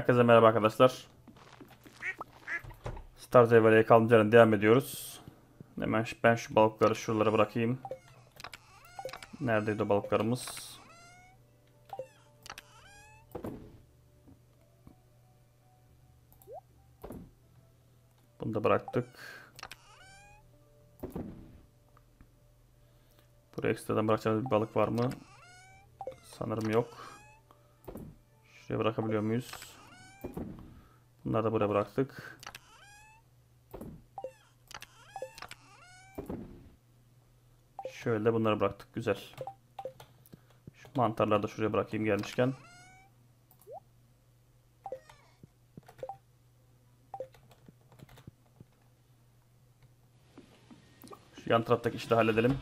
Herkese merhaba arkadaşlar. Star Zevali'ye kaldığımız devam ediyoruz. Hemen ben şu balıkları şuralara bırakayım. Neredeydi o balıklarımız? Bunu da bıraktık. Buraya ekstradan bırakacağımız bir balık var mı? Sanırım yok. Şuraya bırakabiliyor muyuz? Bunları da buraya bıraktık. Şöyle bunları bıraktık. Güzel. Şu mantarları da şuraya bırakayım gelmişken. Şu yan taraftaki işi de halledelim.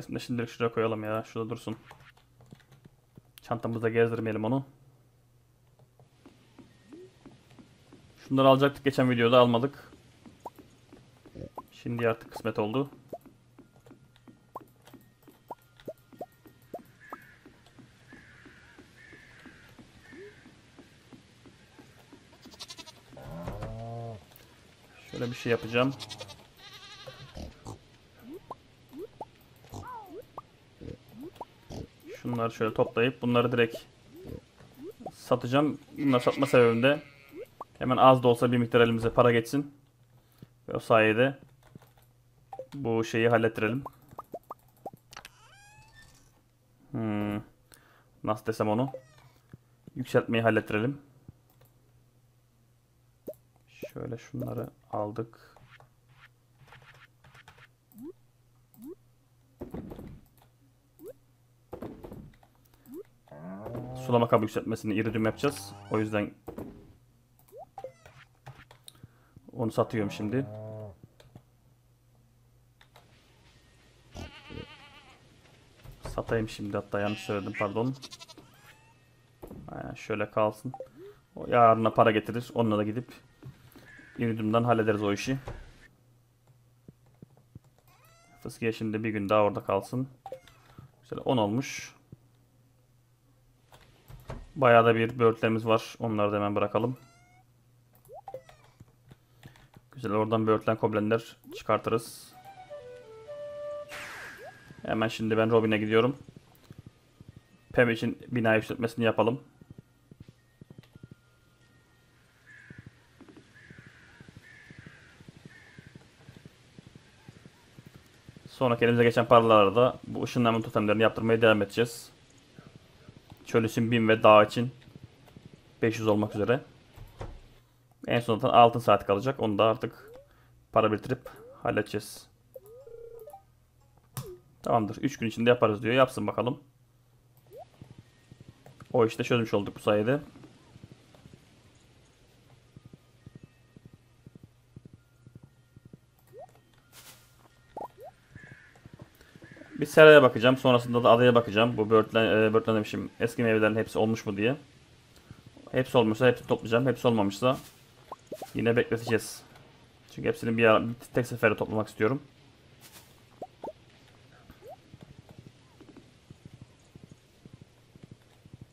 Şu resmi de şimdilik şuraya koyalım ya. Şurada dursun. Çantamızda gezdirmeyelim onu. Şunları alacaktık geçen videoda almadık. Şimdi artık kısmet oldu. Şöyle bir şey yapacağım. Şunları şöyle toplayıp bunları direkt satacağım. Bunları satma sebebim de hemen az da olsa bir miktar elimize para geçsin. Ve o sayede bu şeyi hallettirelim. Hmm. Nasıl desem onu? Yükseltmeyi hallettirelim. Şöyle şunları aldık. Sulama kabı yükseltmesini iridium yapacağız. O yüzden onu satıyorum şimdi. Satayım şimdi hatta yanlış söyledim pardon. Aynen şöyle kalsın. O yarına para getirir. Onunla da gidip iridiumdan hallederiz o işi. Fıskiye şimdi bir gün daha orada kalsın. Güzel 10 olmuş. Bayağı da bir böğürtlerimiz var. Onları da hemen bırakalım. Güzel oradan böğürtlen koblenler çıkartırız. Hemen şimdi ben Robin'e gidiyorum. Pem için bina yükseltmesini yapalım. Sonraki elimize geçen paralarda da bu ışınlanma totemlerini yaptırmaya devam edeceğiz. Çöl için 1000 ve dağ için 500 olmak üzere. En sonunda altın saat kalacak. Onu da artık para biriktirip halledeceğiz. Tamamdır. 3 gün içinde yaparız diyor. Yapsın bakalım. O işte çözmüş olduk bu sayede. Seraya bakacağım. Sonrasında da adaya bakacağım. Bu börtlen, e, demişim. Eski meyvelerin hepsi olmuş mu diye. Hepsi olmuşsa hepsini toplayacağım. Hepsi olmamışsa yine bekleteceğiz. Çünkü hepsini bir, bir tek seferde toplamak istiyorum.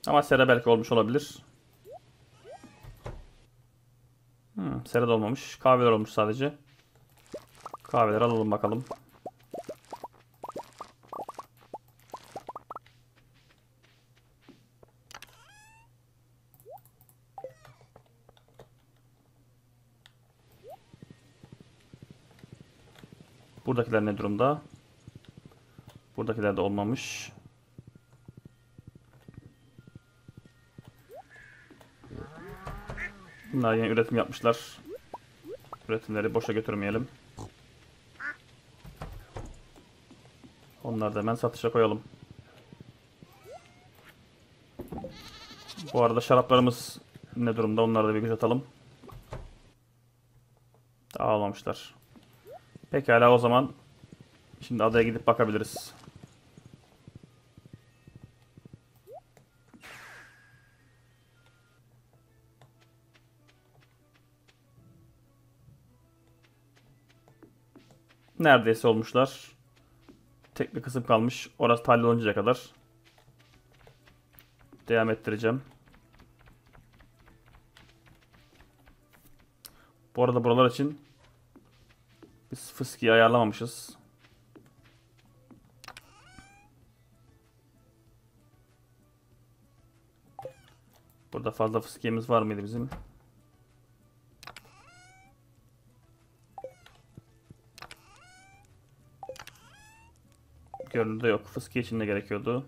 Ama sera belki olmuş olabilir. Hmm, sera da olmamış. Kahveler olmuş sadece. Kahveleri alalım bakalım. Buradakiler ne durumda? Buradakiler de olmamış. Bunlar yine üretim yapmışlar. Üretimleri boşa götürmeyelim. Onları da hemen satışa koyalım. Bu arada şaraplarımız ne durumda onları da bir göz atalım. Daha almamışlar. Pekala o zaman şimdi adaya gidip bakabiliriz. Neredeyse olmuşlar. Tek bir kısım kalmış. Orası halloluncaya kadar. Devam ettireceğim. Bu arada buralar için biz fıskiyi ayarlamamışız. Burada fazla fıskiyemiz var mıydı bizim? Görünürde yok. Fıskiye için de gerekiyordu.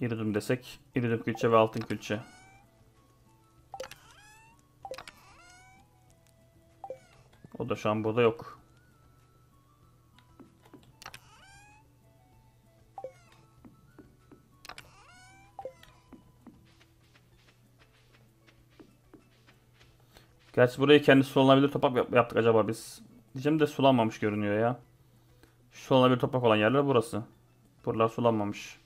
İridüm desek. İridüm külçe ve altın külçe. O da şu an burada yok. Gerçi burayı kendi sulanabilir toprak yap- yaptık acaba biz. Diyeceğim de sulanmamış görünüyor ya. Sulanabilir toprak olan yerler burası. Buralar sulanmamış.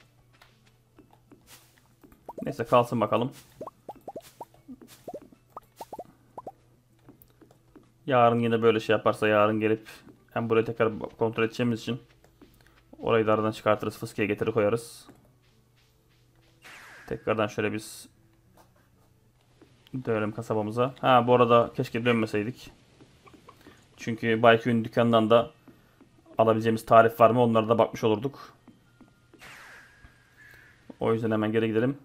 Neyse kalsın bakalım. Yarın yine böyle şey yaparsa yarın gelip hem burayı tekrar kontrol edeceğimiz için orayı da aradan çıkartırız. Fıskiye getirir koyarız. Tekrardan şöyle biz dönelim kasabamıza. Ha bu arada keşke dönmeseydik. Çünkü Baykü'nün dükkanından da alabileceğimiz tarif var mı onlara da bakmış olurduk. O yüzden hemen geri gidelim.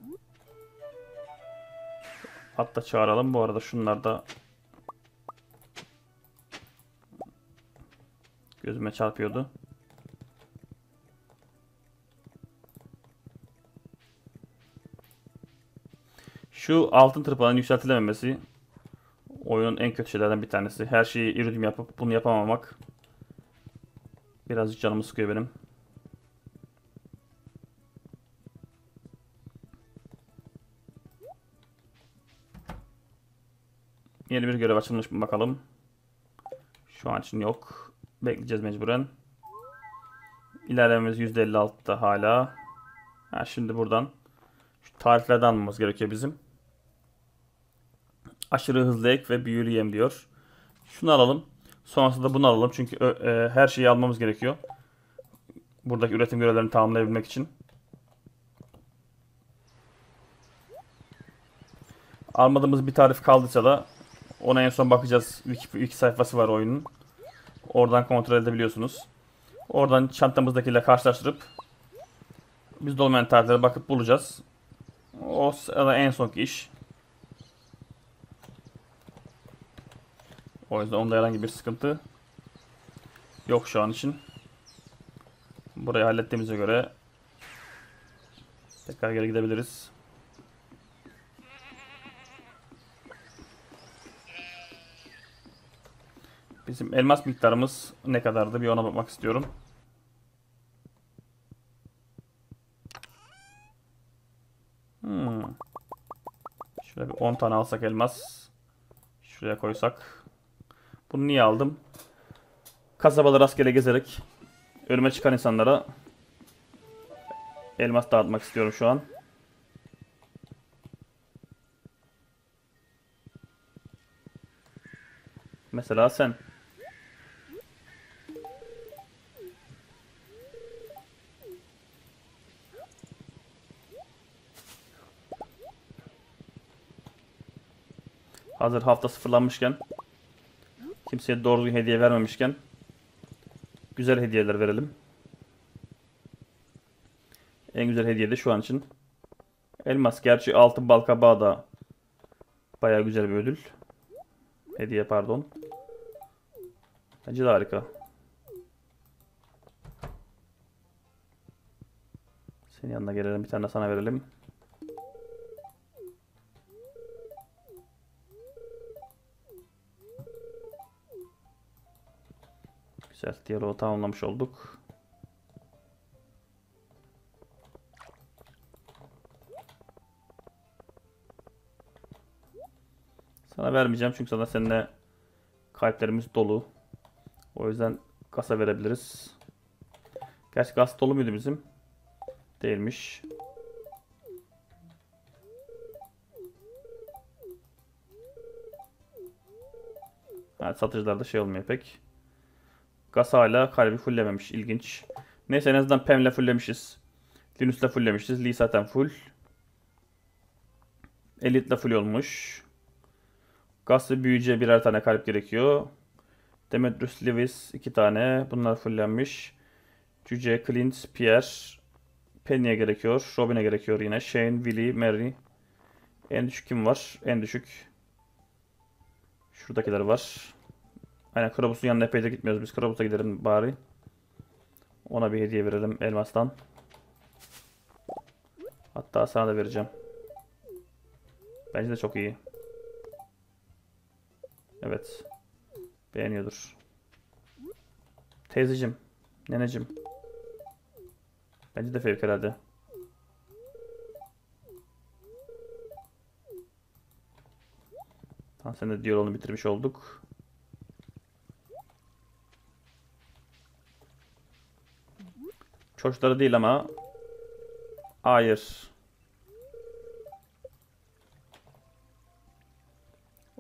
Hatta çağıralım. Bu arada şunlar da gözüme çarpıyordu. Şu altın tırpanın yükseltilememesi oyunun en kötü şeylerden bir tanesi. Her şeyi iridium yapıp bunu yapamamak birazcık canımı sıkıyor benim. Yeni bir görev açılmış mı bakalım. Şu an için yok. Bekleyeceğiz mecburen. İlerlememiz %56'da hala. Ha, şimdi buradan şu tariflerden almamız gerekiyor bizim. Aşırı hızlı ek ve büyülü yem diyor. Şunu alalım. Sonrasında bunu alalım. Çünkü e, her şeyi almamız gerekiyor. Buradaki üretim görevlerini tamamlayabilmek için. Almadığımız bir tarif kaldıysa da ona en son bakacağız. Wiki, wiki sayfası var oyunun. Oradan kontrol edebiliyorsunuz. Oradan çantamızdakiyle karşılaştırıp biz olmayan tariflere bakıp bulacağız. O sırada en sonki iş. O yüzden onda herhangi bir sıkıntı yok şu an için. Burayı hallettiğimize göre tekrar geri gidebiliriz. Bizim elmas miktarımız ne kadardı bir ona bakmak istiyorum. Hmm. Şöyle bir 10 tane alsak elmas. Şuraya koysak. Bunu niye aldım? Kasabaları rastgele gezerek önüme çıkan insanlara elmas dağıtmak istiyorum şu an. Mesela sen. Hazır hafta sıfırlanmışken kimseye doğru düzgün hediye vermemişken güzel hediyeler verelim. En güzel hediye de şu an için elmas. Gerçi altın balkabağı da baya güzel bir ödül. Hediye pardon. Bence de harika. Senin yanına gelelim. Bir tane sana verelim. Güzel. Diyaloğu tamamlamış olduk. Sana vermeyeceğim çünkü sana seninle kalplerimiz dolu. O yüzden kasa verebiliriz. Gerçi gaz dolu muydu bizim? Değilmiş. Evet, satıcılarda şey olmuyor pek. Gas hala kalbi fulllememiş. İlginç. Neyse en azından Pam'le fulllemişiz. Linus'la fulllemişiz. Lee zaten full. Elite'le full olmuş. Gas ve birer tane kalp gerekiyor. Demetrius Lewis iki tane. Bunlar fullenmiş. Cüce, Clint, Pierre. Penny'e gerekiyor. Robin'e gerekiyor yine. Shane, Willy, Mary. En düşük kim var? En düşük. Şuradakiler var. Aynen Krabus'un yanına epeyce gitmiyoruz. Biz Krabus'a gidelim bari. Ona bir hediye verelim elmastan. Hatta sana da vereceğim. Bence de çok iyi. Evet. Beğeniyordur. Teyzecim. Nenecim. Bence de fevkalade. Tamam sen de diyaloğunu bitirmiş olduk. Çocukları değil ama. Hayır.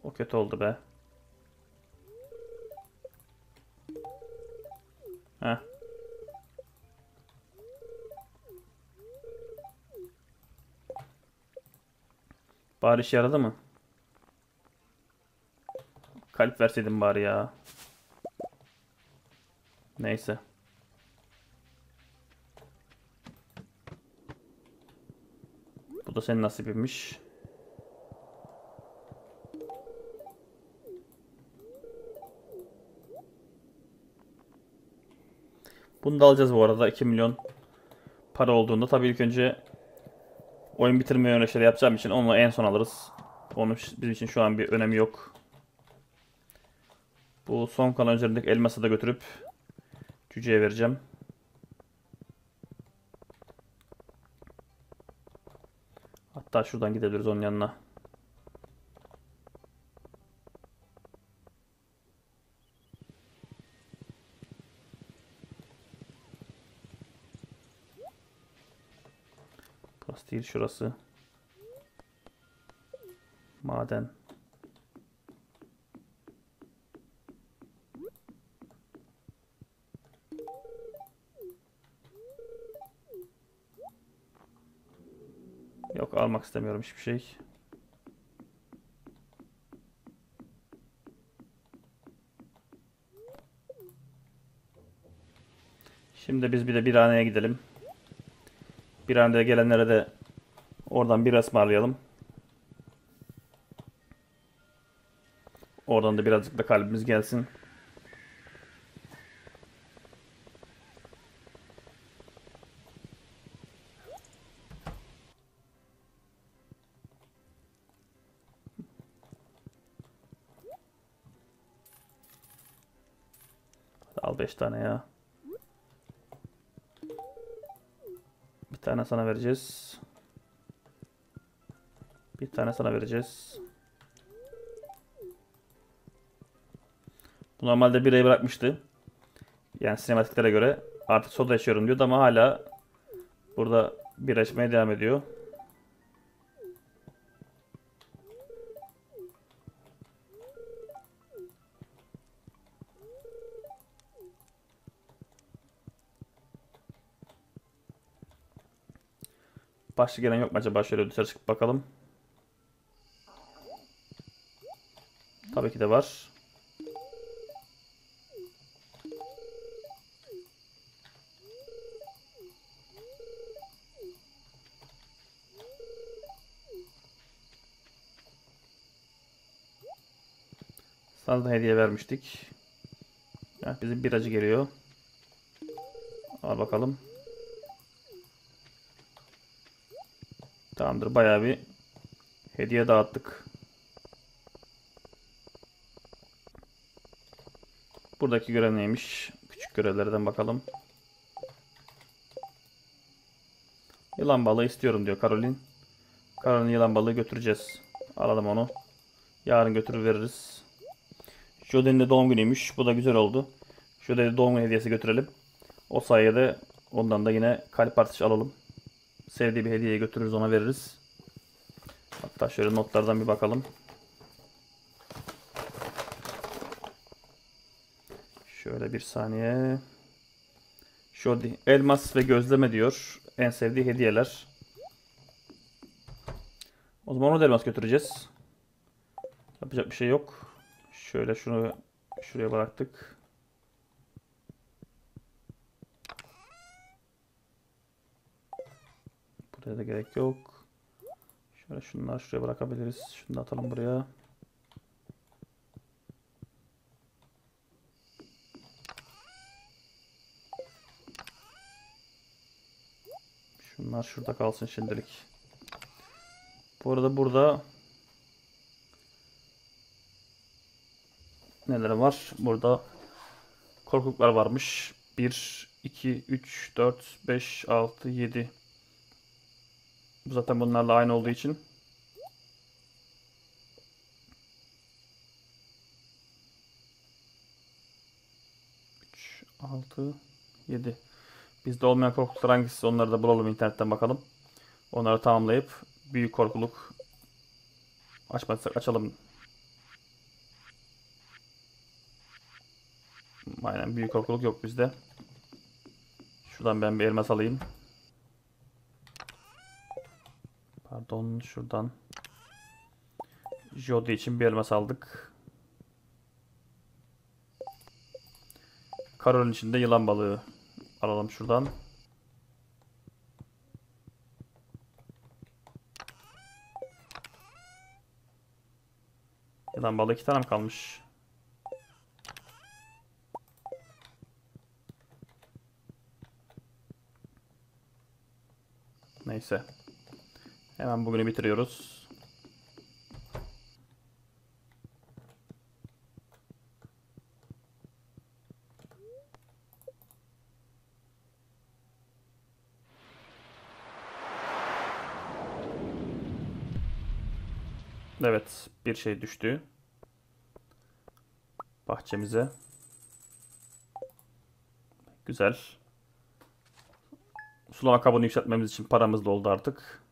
O kötü oldu be. Heh. Bari işe yaradı mı? Kalp verseydim bari ya. Neyse. Bu da senin nasibinmiş. Bunu da alacağız bu arada 2 milyon para olduğunda. Tabii ilk önce oyun bitirme yönetişleri yapacağım için onu en son alırız. Onun bizim için şu an bir önemi yok. Bu son kalan üzerindeki elması da götürüp cüceye vereceğim. Hatta şuradan gidebiliriz onun yanına. Burası değil şurası. Maden. Yok almak istemiyorum hiçbir şey. Şimdi biz bir de birhaneye gidelim. Birhanede gelenlere de oradan bir ısmarlayalım. Oradan da birazcık da kalbimiz gelsin. Al 5 tane ya. Bir tane sana vereceğiz. Bir tane sana vereceğiz. Bu normalde birayı bırakmıştı. Yani sinematiklere göre artık soda içiyorum diyordu ama hala burada bira içmeye devam ediyor. Başka gelen yok mu acaba? Şöyle dışarı çıkıp bakalım. Tabii ki de var. Sana da hediye vermiştik. Heh, bizim biracı geliyor. Al bakalım. Tamamdır. Bayağı bir hediye dağıttık. Buradaki görev neymiş? Küçük görevlerden bakalım. Yılan balığı istiyorum diyor Karolin. Karolin yılan balığı götüreceğiz. Alalım onu. Yarın götürür veririz. Joden'in de doğum günüymüş. Bu da güzel oldu. Joden'e doğum günü hediyesi götürelim. O sayede ondan da yine kalp artışı alalım. Sevdiği bir hediye götürürüz ona veririz. Hatta şöyle notlardan bir bakalım. Şöyle bir saniye. Jody elmas ve gözleme diyor. En sevdiği hediyeler. O zaman onu elmas götüreceğiz. Yapacak bir şey yok. Şöyle şunu şuraya bıraktık. Buraya da gerek yok. Şöyle şunları şuraya bırakabiliriz. Şunu da atalım buraya. Şunlar şurada kalsın şimdilik. Bu arada burada neler var? Burada korkuluklar varmış. 1, 2, 3, 4, 5, 6, 7. Bu zaten bunlarla aynı olduğu için. Üç, altı, yedi. Bizde olmayan korkuluklar hangisi onları da bulalım internetten bakalım. Onları tamamlayıp büyük korkuluk açmadıysak açalım. Aynen büyük korkuluk yok bizde. Şuradan ben bir elmas alayım. Pardon şuradan. Jody için bir elmas aldık. Karol'ün içinde yılan balığı alalım şuradan. Yılan balığı iki tane kalmış? Neyse. Hemen bugünü bitiriyoruz. Evet, bir şey düştü. Bahçemize. Güzel. Sulama kabını yükseltmemiz için paramız da oldu artık.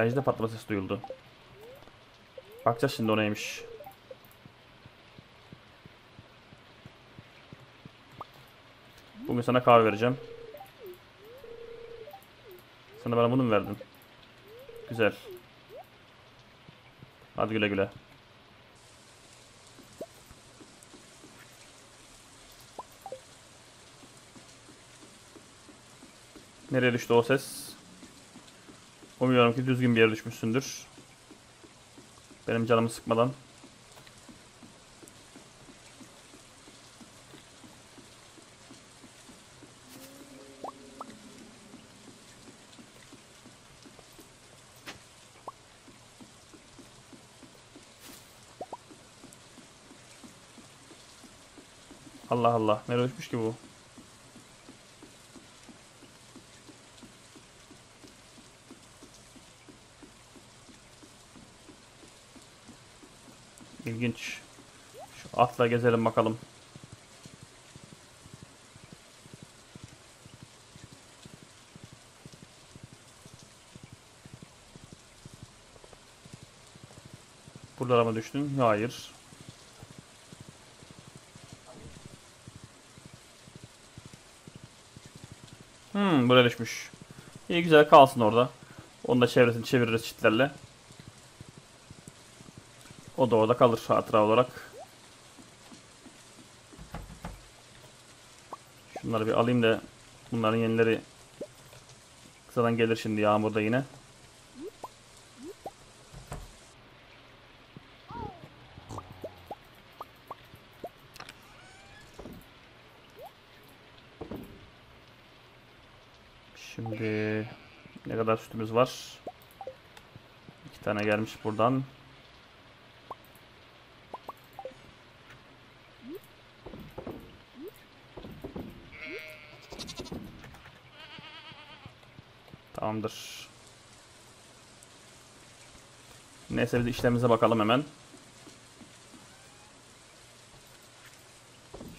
Bence de patlama sesi duyuldu. Bakacağız şimdi o neymiş. Bugün sana kahve vereceğim. Sen de bana bunu mu verdin? Güzel. Hadi güle güle. Nereye düştü o ses? Umuyorum ki düzgün bir yere düşmüşsündür. Benim canımı sıkmadan. Allah Allah. Nereye düşmüş ki bu? İlginç. Şu atla gezelim bakalım. Buralara mı düştün? Hayır. Hmm, buraya düşmüş. İyi güzel kalsın orada. Onu da çevresini çeviririz çitlerle. O da orada kalır hatıra olarak. Şunları bir alayım da bunların yenileri kısadan gelir şimdi yağmurda yine. Şimdi ne kadar sütümüz var? İki tane gelmiş buradan. Tamamdır. Neyse biz işlemimize bakalım hemen.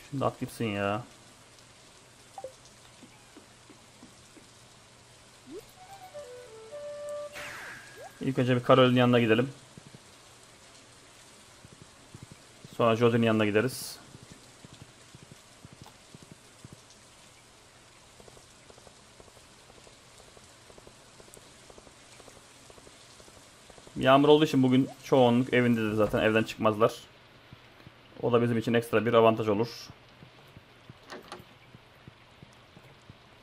Şimdi at gitsin ya. İlk önce bir Karol'ün yanına gidelim. Sonra Josie'nin yanına gideriz. Yağmur olduğu için bugün çoğunluk evindedir zaten evden çıkmazlar. O da bizim için ekstra bir avantaj olur.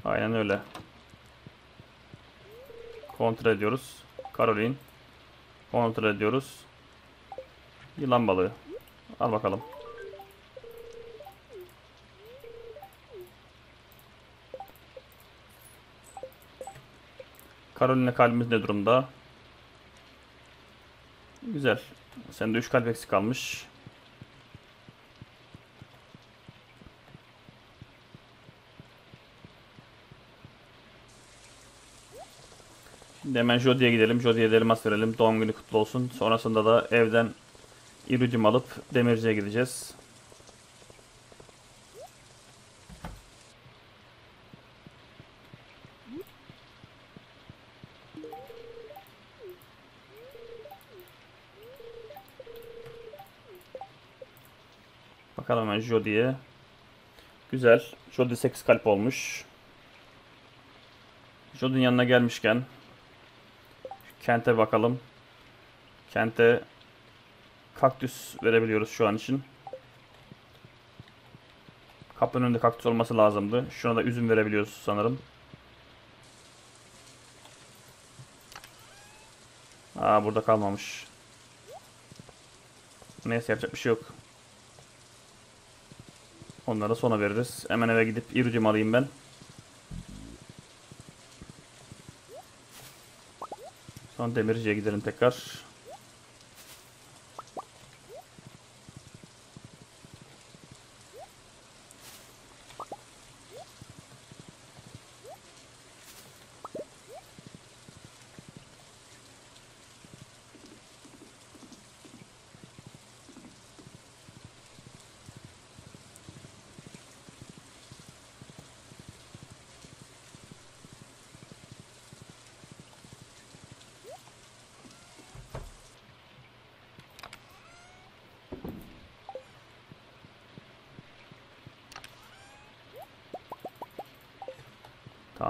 Aynen öyle. Kontrol ediyoruz. Caroline. Kontrol ediyoruz. Yılan balığı. Al bakalım. Caroline kalbimiz ne durumda? Güzel. Sende 3 kalp eksik kalmış. Hemen Jodie'ye gidelim. Jodie'ye elmas verelim. Doğum günü kutlu olsun. Sonrasında da evden iridium alıp demirciye gideceğiz. Bakalım hemen Jodie'ye. Güzel. Jodie 8 kalp olmuş. Jodie'nin yanına gelmişken kente bakalım. Kente kaktüs verebiliyoruz şu an için. Kapının önünde kaktüs olması lazımdı. Şuna da üzüm verebiliyoruz sanırım. Aa burada kalmamış. Neyse yapacak bir şey yok. Onlara sonra veririz. Hemen eve gidip iridium alayım ben. Sonra demirciye gidelim tekrar.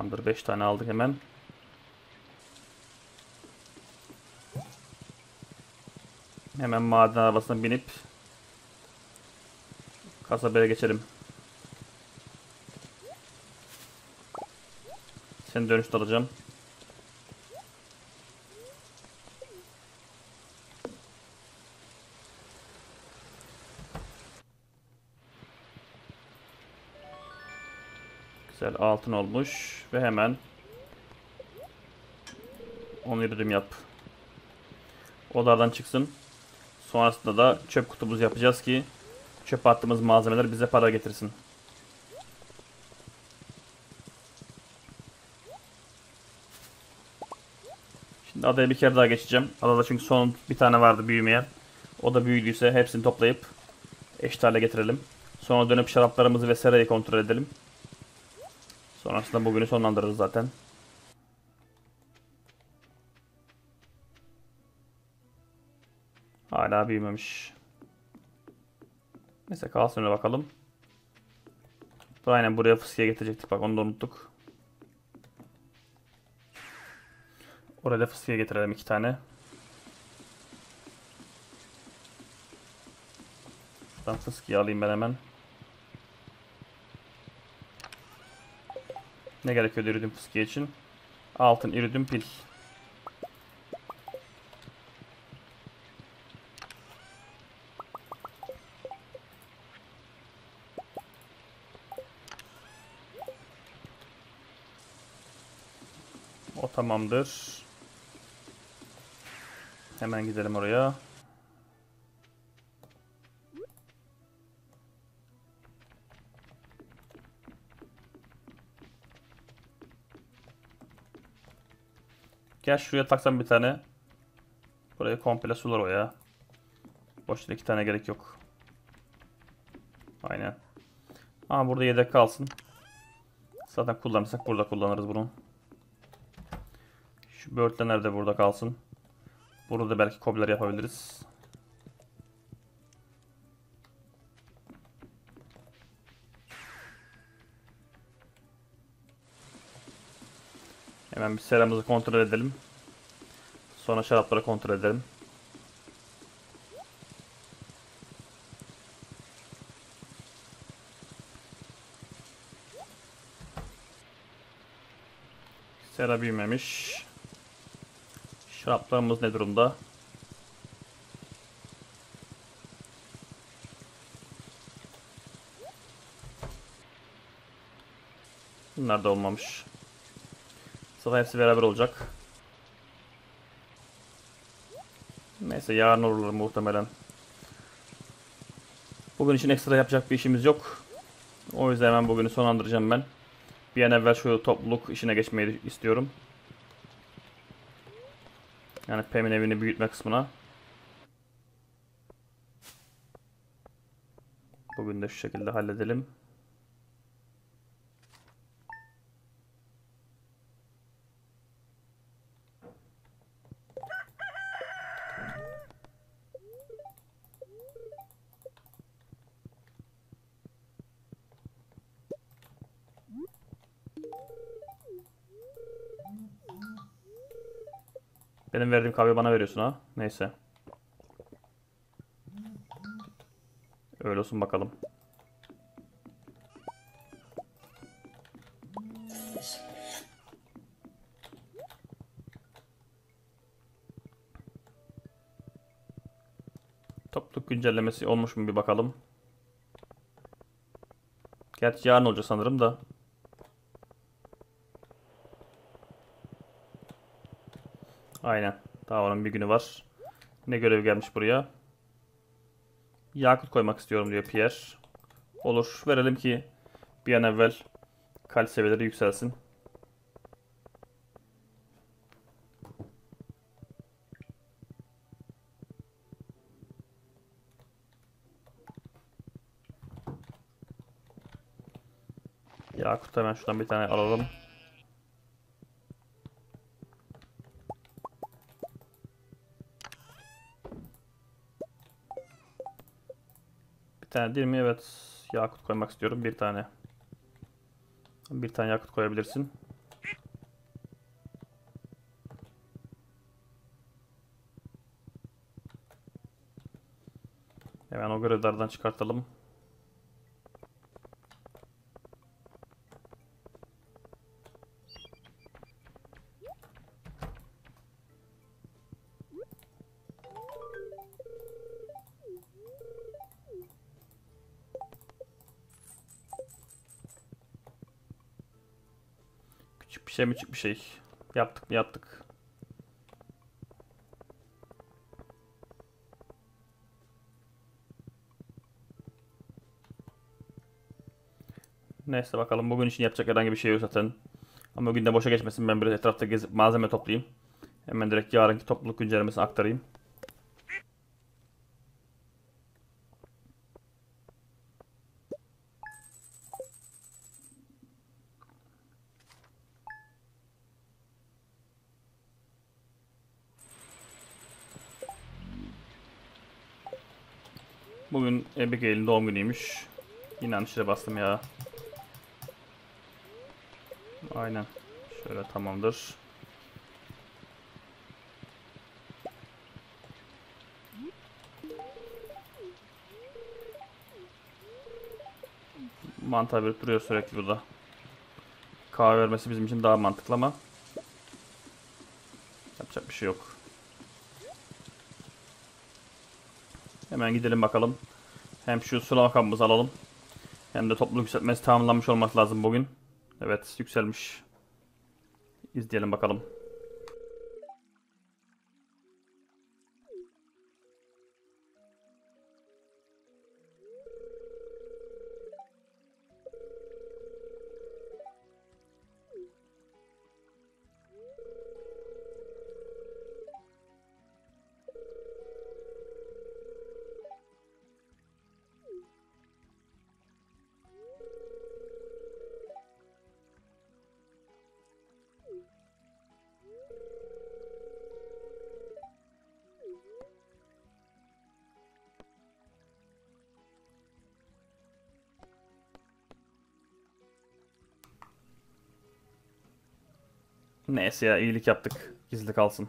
Tamamdır 5 tane aldık hemen. Hemen maden arabasına binip kasabaya geçelim. Seni dönüşte alacağım. Altın olmuş ve hemen 10 iridim yap. Odadan çıksın. Sonrasında da çöp kutumuz yapacağız ki çöp attığımız malzemeler bize para getirsin. Şimdi adaya bir kere daha geçeceğim. Adada çünkü son bir tane vardı büyümeyen. O da büyüdüyse hepsini toplayıp eşit hale getirelim. Sonra dönüp şaraplarımızı ve serayı kontrol edelim. Sonrasında bugünü sonlandırırız zaten. Hala büyümemiş. Neyse kalsın öyle bakalım. Aynen buraya fıskiye getirecektik bak onu da unuttuk. Oraya da fıskiye getirelim iki tane. Şuradan fıskiye alayım ben hemen. Ne gerekiyor iridium fıskiye için? Altın iridium pil. O tamamdır. Hemen gidelim oraya. Gel şuraya taksam bir tane. Buraya komple sular o ya. Boşta iki tane gerek yok. Aynen. Ama burada yedek kalsın. Zaten kullanırsak burada kullanırız bunu. Şu börtlener de burada kalsın. Burada belki kobler yapabiliriz. Hemen bir seramızı kontrol edelim. Sonra şarapları kontrol edelim. Sera büyümemiş. Şaraplarımız ne durumda? Bunlar da olmamış. Sıra hepsi beraber olacak. Neyse yarın olurlar muhtemelen. Bugün için ekstra yapacak bir işimiz yok. O yüzden hemen bugünü sonlandıracağım ben. Bir an evvel şu topluluk işine geçmeyi istiyorum. Yani Pem'in evini büyütme kısmına. Bugün de şu şekilde halledelim. Benim verdiğim kahve bana veriyorsun ha. Neyse. Öyle olsun bakalım. Topluluk güncellemesi olmuş mu bir bakalım. Gerçi yarın olacak sanırım da. Aynen. Daha onun bir günü var. Ne görev gelmiş buraya? Yakut koymak istiyorum diyor Pierre. Olur. Verelim ki bir an evvel kalp seviyeleri yükselsin. Yakut hemen şuradan bir tane alalım. Tane değil mi? Evet. Yakut koymak istiyorum. Bir tane. Bir tane yakut koyabilirsin. Hemen o görevlerden çıkartalım. Şey mi bir şey. Yaptık mı yaptık. Neyse bakalım bugün için yapacak herhangi bir şey yok zaten. Ama bugün de boşa geçmesin ben biraz etrafta gezip malzeme toplayayım. Hemen direkt yarınki topluluk güncellemesini aktarayım. Bugün Abigail'in doğum günüymüş. Yine yanlışlıkla bastım ya. Aynen. Şöyle tamamdır. Mantar verip duruyor sürekli burada. Kahve vermesi bizim için daha mantıklı ama yapacak bir şey yok. Hemen gidelim bakalım. Hem şu sulama kabımızı alalım. Hem de topluluk yükseltmesi tamamlanmış olması lazım bugün. Evet yükselmiş. İzleyelim bakalım. Neyse ya iyilik yaptık. Gizli kalsın.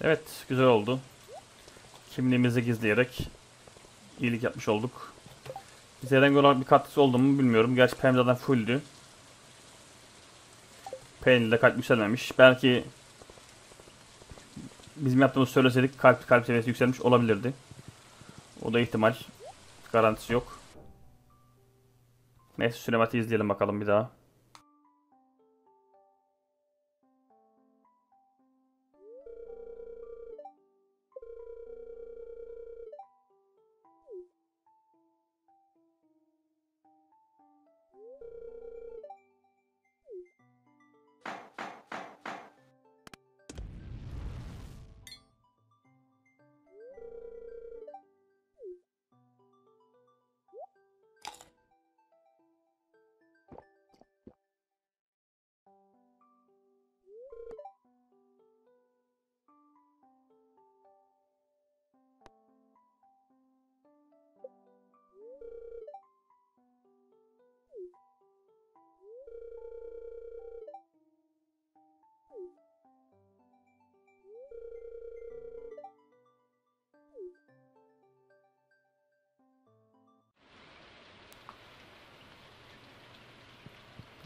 Evet, güzel oldu. Kimliğimizi gizleyerek iyilik yapmış olduk. Bize herhangi olarak bir katkısı oldu mu bilmiyorum. Gerçi PM zaten fulldü. Peynir'de kalp yükselmemiş. Belki bizim yaptığımız söyleseydik kalp kalp seviyesi yükselmiş olabilirdi. O da ihtimal. Garantisi yok. Neyse sinematiği izleyelim bakalım bir daha.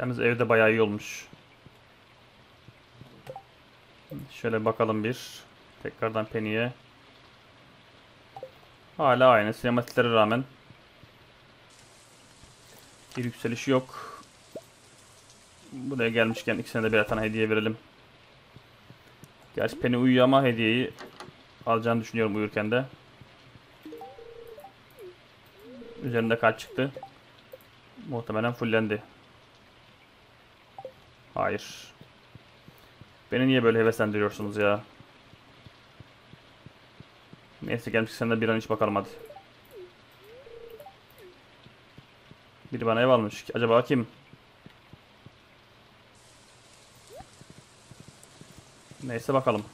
Yalnız evde bayağı iyi olmuş. Şöyle bakalım bir. Tekrardan Penny'e. Hala aynı. Sinematiklere rağmen. Bir yükseliş yok. Buraya gelmişken ikisine de birer tane hediye verelim. Gerçi Penny uyuyor ama hediyeyi alacağını düşünüyorum uyurken de. Üzerinde kalp çıktı. Muhtemelen fullendi. Hayır. Beni niye böyle heveslendiriyorsunuz ya? Neyse gelmiş sen de bir an iç bakalım hadi. Biri bana ev almış. Acaba kim? Neyse bakalım.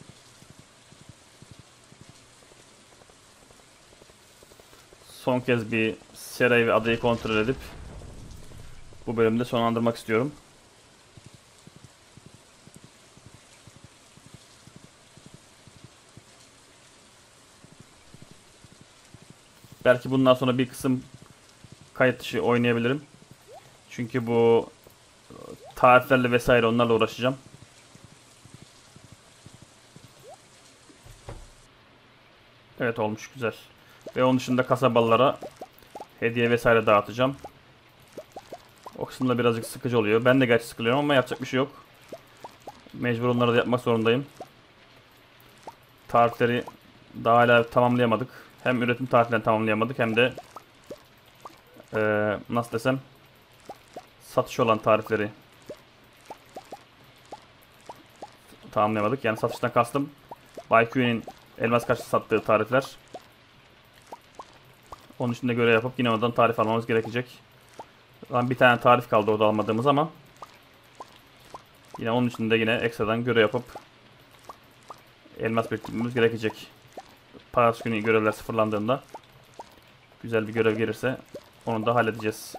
Son kez bir Sera'yı ve adayı kontrol edip bu bölümde sonlandırmak istiyorum. Belki bundan sonra bir kısım kayıt dışı oynayabilirim. Çünkü bu e, tariflerle vesaire onlarla uğraşacağım. Evet olmuş güzel. Ve onun dışında kasabalara hediye vesaire dağıtacağım. O kısımda birazcık sıkıcı oluyor. Ben de gerçi sıkılıyorum ama yapacak bir şey yok. Mecbur onları da yapmak zorundayım. Tarifleri daha hala tamamlayamadık. Hem üretim tarihlerini tamamlayamadık hem de ee, nasıl desem satış olan tarifleri tamamlayamadık. Yani satıştan kastım YQ'nin elmas kaçta sattığı tarifler. Onun için de görev yapıp yine oradan tarif almamız gerekecek. Lan bir tane tarif kaldı orada almadığımız ama yine onun için de yine ekstradan görev yapıp elmas biriktirmemiz gerekecek. Paras günü görevler sıfırlandığında güzel bir görev gelirse onu da halledeceğiz.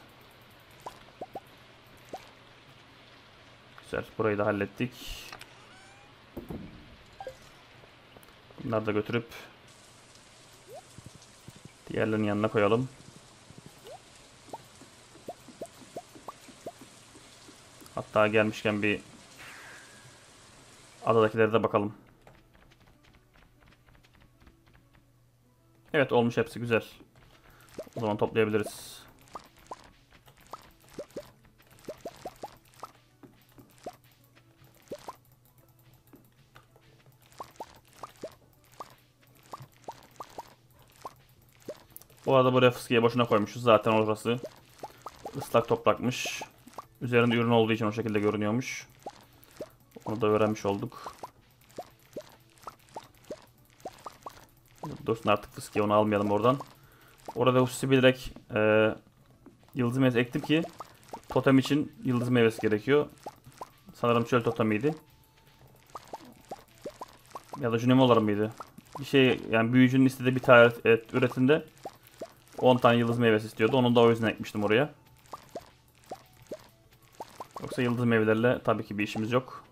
Güzel. Burayı da hallettik. Bunları da götürüp diğerlerinin yanına koyalım. Hatta gelmişken bir adadakilere de bakalım. Evet olmuş hepsi güzel. O zaman toplayabiliriz. Bu arada buraya fıskiye boşuna koymuşuz. Zaten orası ıslak toprakmış. Üzerinde ürün olduğu için o şekilde görünüyormuş. Onu da öğrenmiş olduk. Dursun artık fıskiye onu almayalım oradan. Orada hususi bilerek e, yıldız meyvesi ektim ki totem için yıldız meyvesi gerekiyor. Sanırım çöl totemiydi. Ya da Junemolar mıydı? Bir şey yani büyücünün istediği bir tane et, üretinde 10 tane yıldız meyvesi istiyordu. Onu da o yüzden ekmiştim oraya. Yoksa yıldız meyvelerle tabii ki bir işimiz yok.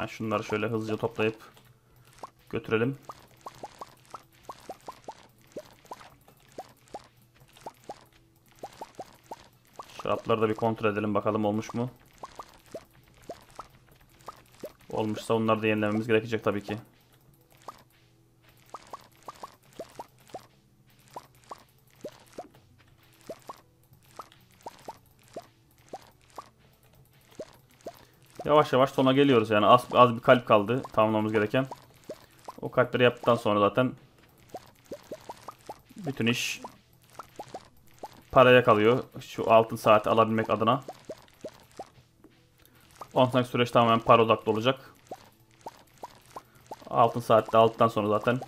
Hemen şunları şöyle hızlıca toplayıp götürelim. Şarapları da bir kontrol edelim bakalım olmuş mu? Olmuşsa onları da yenilememiz gerekecek tabii ki. Yavaş yavaş sona geliyoruz yani az, az bir kalp kaldı tamamlamamız gereken. O kalpleri yaptıktan sonra zaten bütün iş paraya kalıyor. Şu altın saati alabilmek adına. Ondan sonraki süreç tamamen para odaklı olacak. Altın saatte aldıktan sonra zaten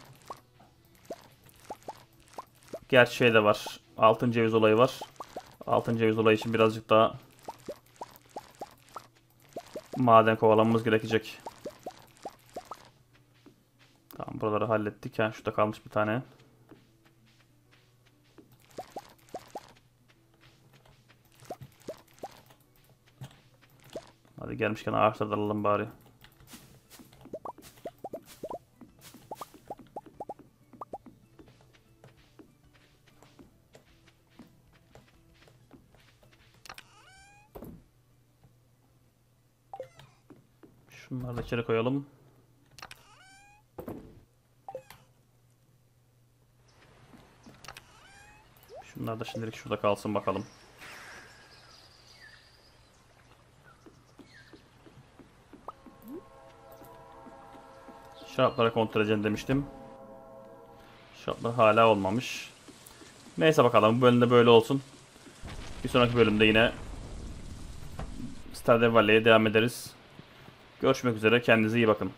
Gerçi şey de var. Altın ceviz olayı var. Altın ceviz olayı için birazcık daha maden kovalamamız gerekecek. Tamam buraları hallettik. Yani şurada kalmış bir tane. Hadi gelmişken ağaçları da alalım bari. İçeri koyalım. Şunlar da şimdilik şurada kalsın bakalım. Şarapları kontrol edeceğim demiştim. Şaraplar hala olmamış. Neyse bakalım bu bölümde böyle olsun. Bir sonraki bölümde yine Stardew Valley'e devam ederiz. Görüşmek üzere kendinize iyi bakın.